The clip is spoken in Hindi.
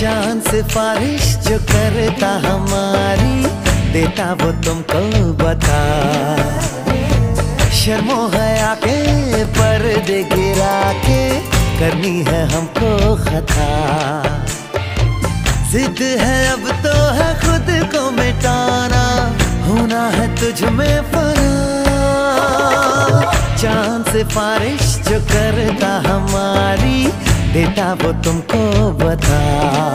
चाँद से फारिश जो करता हमारी, देता वो तुमको बता। शर्मो है आके पर्दे गिरा के, करनी है हमको खता। जिद है अब तो है खुद को मिटाना, होना है तुझ में फना। चाँद से फारिश जो करता हमारी, देता वो तुमको बता।